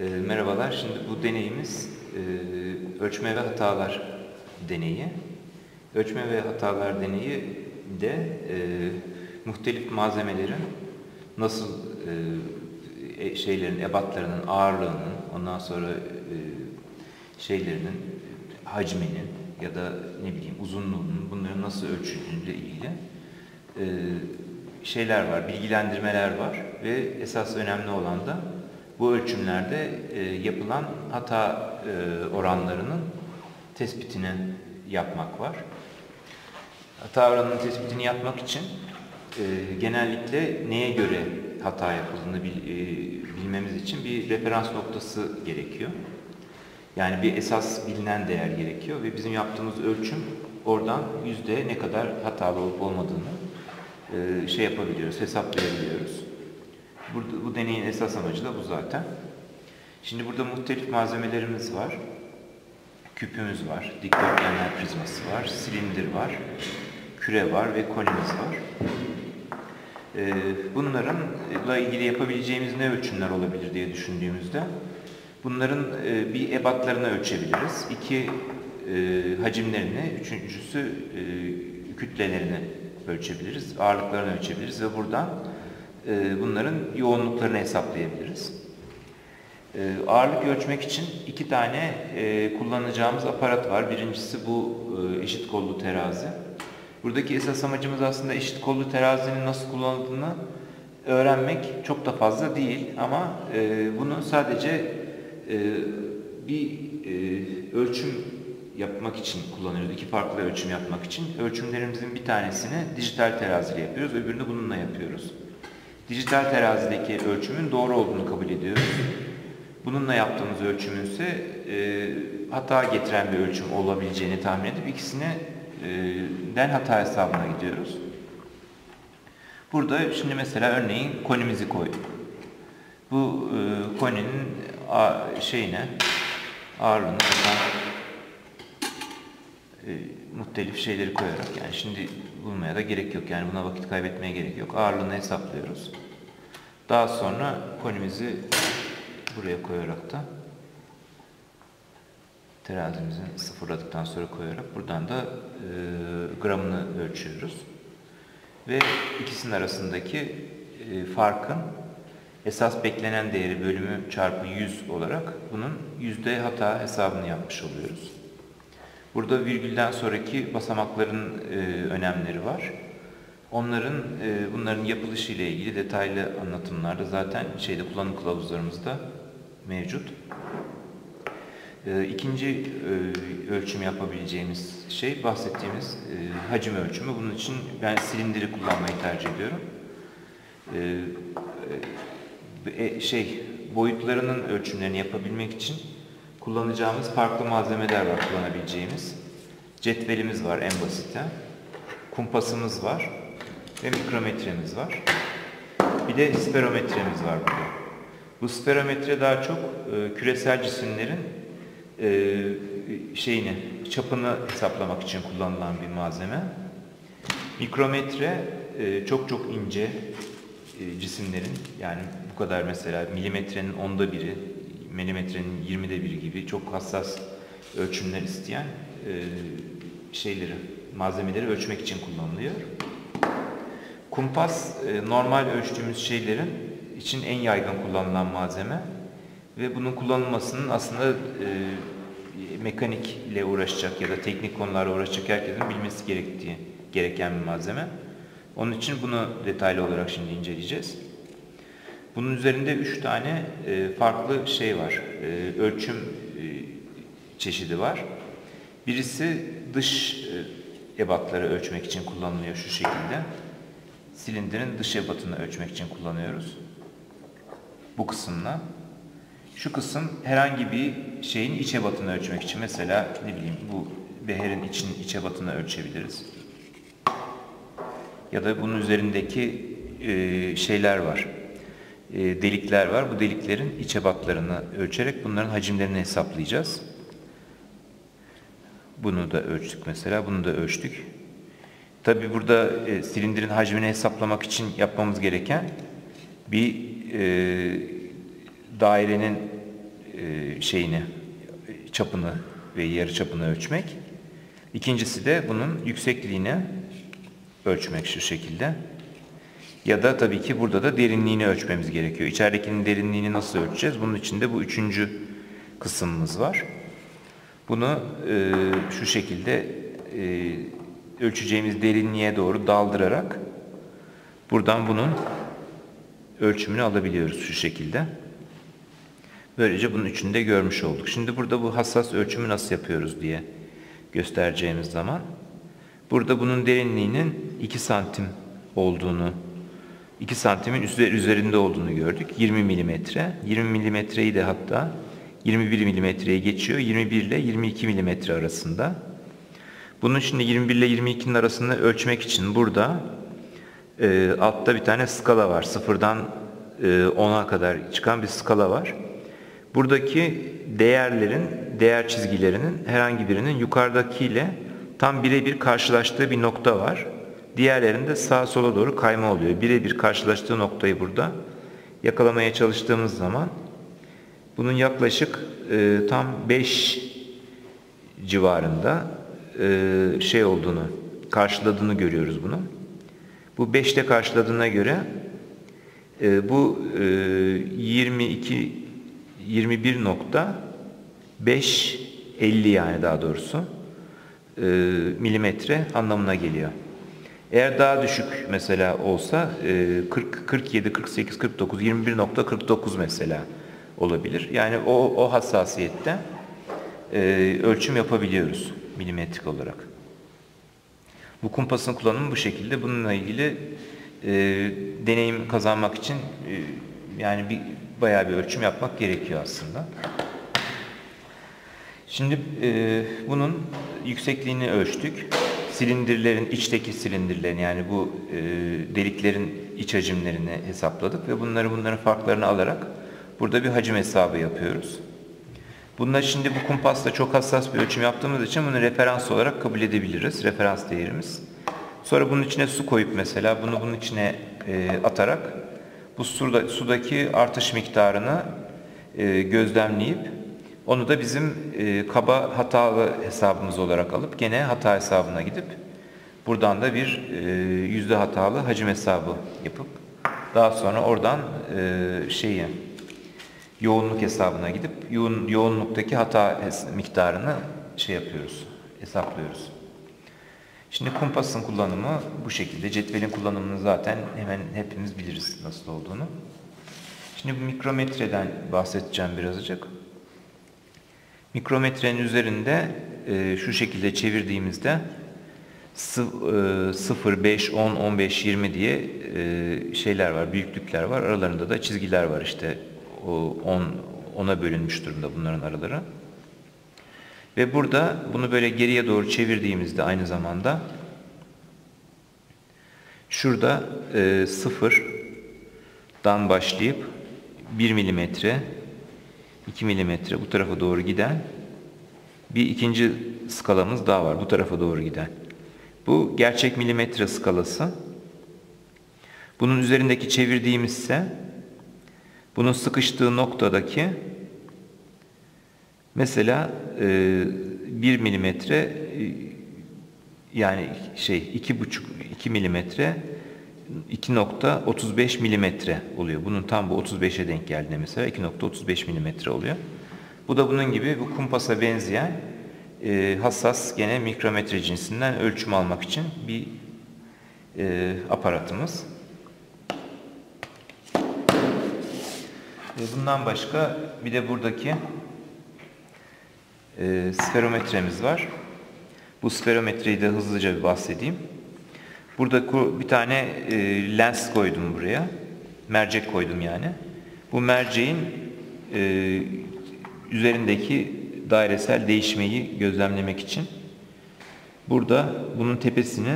E, merhabalar. Şimdi bu deneyimiz e, ölçme ve hatalar deneyi. Ölçme ve hatalar deneyi de e, muhtelif malzemelerin nasıl e, e, şeylerin, ebatlarının ağırlığının, ondan sonra e, şeylerinin hacminin ya da ne bileyim uzunluğunun bunların nasıl ölçüldüğüyle ilgili e, şeyler var, bilgilendirmeler var ve esas önemli olan da bu ölçümlerde e, yapılan hata e, oranlarının tespitini yapmak var. Hata oranının tespitini yapmak için e, genellikle neye göre hata yapıldığını bil, e, bilmemiz için bir referans noktası gerekiyor. Yani bir esas bilinen değer gerekiyor ve bizim yaptığımız ölçüm oradan yüzde ne kadar hatalı olup olmadığını e, şey yapabiliyoruz, hesaplayabiliyoruz. Burada, bu deneyin esas amacı da bu zaten. Şimdi burada muhtelif malzemelerimiz var. Küpümüz var, dikdörtgenler prizması var, silindir var, küre var ve konimiz var. Ee, bunlarınla ilgili yapabileceğimiz ne ölçümler olabilir diye düşündüğümüzde bunların e, bir ebatlarını ölçebiliriz. İki e, hacimlerini, üçüncüsü e, kütlelerini ölçebiliriz, ağırlıklarını ölçebiliriz ve buradan bunların yoğunluklarını hesaplayabiliriz. Ağırlık ölçmek için iki tane kullanacağımız aparat var. Birincisi bu eşit kollu terazi. Buradaki esas amacımız aslında eşit kollu terazinin nasıl kullanıldığını öğrenmek çok da fazla değil ama bunu sadece bir ölçüm yapmak için kullanıyoruz. İki farklı ölçüm yapmak için. Ölçümlerimizin bir tanesini dijital teraziyle yapıyoruz, öbürünü bununla yapıyoruz. Dijital terazideki ölçümün doğru olduğunu kabul ediyoruz. Bununla yaptığımız ölçümün ise e, hata getiren bir ölçüm olabileceğini tahmin edip ikisini e, den hata hesabına gidiyoruz. Burada şimdi mesela örneğin konimizi koyduk. Bu e, koninin a, şeyine ağırlığını e, muhtelif şeyleri koyarak yani şimdi bulmaya da gerek yok yani buna vakit kaybetmeye gerek yok. Ağırlığını hesaplıyoruz. Daha sonra konimizi buraya koyarak da terazimizi sıfırladıktan sonra koyarak buradan da e, gramını ölçüyoruz. Ve ikisinin arasındaki e, farkın esas beklenen değeri bölümü çarpı 100 olarak bunun yüzde hata hesabını yapmış oluyoruz. Burada virgülden sonraki basamakların e, önemleri var. Onların e, bunların yapılışı ile ilgili detaylı anlatımlar da zaten şeyde kullanım kılavuzlarımızda mevcut. E, ikinci e, ölçüm yapabileceğimiz şey bahsettiğimiz e, hacim ölçümü. Bunun için ben silindiri kullanmayı tercih ediyorum. E, e, şey boyutlarının ölçümlerini yapabilmek için kullanacağımız farklı malzemeler var kullanabileceğimiz. Cetvelimiz var en basite. Kumpasımız var ve mikrometremiz var. Bir de spirometremiz var burada. Bu spirometre daha çok e, küresel cisimlerin e, şeyini, çapını hesaplamak için kullanılan bir malzeme. Mikrometre e, çok çok ince e, cisimlerin yani bu kadar mesela milimetrenin onda biri, milimetrenin yirmide biri gibi çok hassas ölçümler isteyen e, şeyleri, malzemeleri ölçmek için kullanılıyor. Kumpas e, normal ölçtüğümüz şeylerin için en yaygın kullanılan malzeme ve bunun kullanılmasının aslında e, mekanik ile uğraşacak ya da teknik konularla uğraşacak herkesin bilmesi gerektiği gereken bir malzeme. Onun için bunu detaylı olarak şimdi inceleyeceğiz. Bunun üzerinde üç tane e, farklı şey var. E, ölçüm e, çeşidi var. Birisi dış e, ebatları ölçmek için kullanılıyor şu şekilde. Silindirin dış ebatını ölçmek için kullanıyoruz. Bu kısımla. Şu kısım herhangi bir şeyin iç ebatını ölçmek için. Mesela ne bileyim bu beherin için iç ebatını ölçebiliriz. Ya da bunun üzerindeki e, şeyler var. E, delikler var. Bu deliklerin iç ebatlarını ölçerek bunların hacimlerini hesaplayacağız. Bunu da ölçtük mesela. Bunu da ölçtük. Tabi burada e, silindirin hacmini hesaplamak için yapmamız gereken bir e, dairenin e, şeyini, çapını ve yarı çapını ölçmek. İkincisi de bunun yüksekliğini ölçmek şu şekilde. Ya da tabii ki burada da derinliğini ölçmemiz gerekiyor. İçeridekinin derinliğini nasıl ölçeceğiz? Bunun için de bu üçüncü kısmımız var. Bunu e, şu şekilde e, ölçeceğimiz derinliğe doğru daldırarak buradan bunun ölçümünü alabiliyoruz şu şekilde. Böylece bunun üçünü görmüş olduk. Şimdi burada bu hassas ölçümü nasıl yapıyoruz diye göstereceğimiz zaman burada bunun derinliğinin 2 santim olduğunu 2 santimin üzerinde olduğunu gördük. 20 milimetre. 20 milimetreyi de hatta 21 milimetreye geçiyor. 21 ile 22 milimetre arasında. Bunun şimdi 21 ile 22'nin arasında ölçmek için burada e, altta bir tane skala var. Sıfırdan e, 10'a kadar çıkan bir skala var. Buradaki değerlerin, değer çizgilerinin herhangi birinin yukarıdakiyle tam birebir karşılaştığı bir nokta var. Diğerlerinde sağa sola doğru kayma oluyor. Birebir karşılaştığı noktayı burada yakalamaya çalıştığımız zaman bunun yaklaşık e, tam 5 civarında şey olduğunu, karşıladığını görüyoruz bunu. Bu 5'te karşıladığına göre e, bu e, 22 21 nokta 5 50 yani daha doğrusu e, milimetre anlamına geliyor. Eğer daha düşük mesela olsa e, 40 47 48 49 21.49 mesela olabilir. Yani o o hassasiyette e, ölçüm yapabiliyoruz milimetrik olarak. Bu kumpasın kullanımı bu şekilde. Bununla ilgili e, deneyim kazanmak için e, yani bir bayağı bir ölçüm yapmak gerekiyor aslında. Şimdi e, bunun yüksekliğini ölçtük. Silindirlerin, içteki silindirlerin yani bu e, deliklerin iç hacimlerini hesapladık ve bunları bunların farklarını alarak burada bir hacim hesabı yapıyoruz. Bunlar şimdi bu kumpasla çok hassas bir ölçüm yaptığımız için bunu referans olarak kabul edebiliriz. Referans değerimiz. Sonra bunun içine su koyup mesela bunu bunun içine e, atarak bu suda, sudaki artış miktarını e, gözlemleyip onu da bizim e, kaba hatalı hesabımız olarak alıp gene hata hesabına gidip buradan da bir e, yüzde hatalı hacim hesabı yapıp daha sonra oradan e, şeyi yoğunluk hesabına gidip yoğun, yoğunluktaki hata miktarını şey yapıyoruz, hesaplıyoruz. Şimdi kumpasın kullanımı bu şekilde. Cetvelin kullanımını zaten hemen hepimiz biliriz nasıl olduğunu. Şimdi bu mikrometreden bahsedeceğim birazcık. Mikrometrenin üzerinde e, şu şekilde çevirdiğimizde 0, 5, 10, 15, 20 diye e, şeyler var, büyüklükler var. Aralarında da çizgiler var işte. O 10, 10'a bölünmüş durumda bunların araları. Ve burada bunu böyle geriye doğru çevirdiğimizde aynı zamanda şurada e, sıfırdan başlayıp 1 milimetre 2 milimetre bu tarafa doğru giden bir ikinci skalamız daha var. Bu tarafa doğru giden. Bu gerçek milimetre skalası. Bunun üzerindeki çevirdiğimizse bunun sıkıştığı noktadaki Mesela e, 1 milimetre e, yani şey iki buçuk 2 milimetre 2.35 milimetre oluyor. Bunun tam bu 35'e denk geldiğinde mesela 2.35 milimetre oluyor. Bu da bunun gibi bu kumpasa benzeyen e, hassas gene mikrometre cinsinden ölçüm almak için bir e, aparatımız. Bundan başka bir de buradaki e, sferometremiz var. Bu sferometreyi de hızlıca bir bahsedeyim. Burada bir tane e, lens koydum buraya. Mercek koydum yani. Bu merceğin e, üzerindeki dairesel değişmeyi gözlemlemek için burada bunun tepesini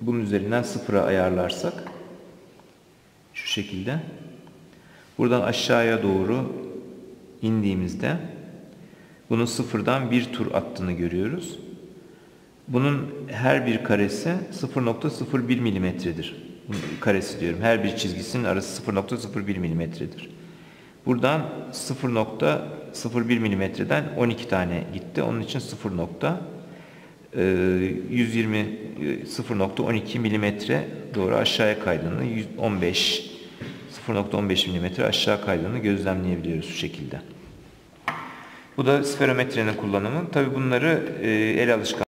bunun üzerinden sıfıra ayarlarsak şu şekilde buradan aşağıya doğru indiğimizde bunun sıfırdan bir tur attığını görüyoruz. Bunun her bir karesi 0.01 milimetredir. Karesi diyorum. Her bir çizgisinin arası 0.01 milimetredir. Buradan 0.01 milimetreden 12 tane gitti. Onun için 0 nokta e, 120 e, 0.12 milimetre doğru aşağıya kaydığını 115 0.15 milimetre aşağı kaydığını gözlemleyebiliyoruz şu şekilde. Bu da sferometrenin kullanımı. Tabi bunları e, el alışkanlığı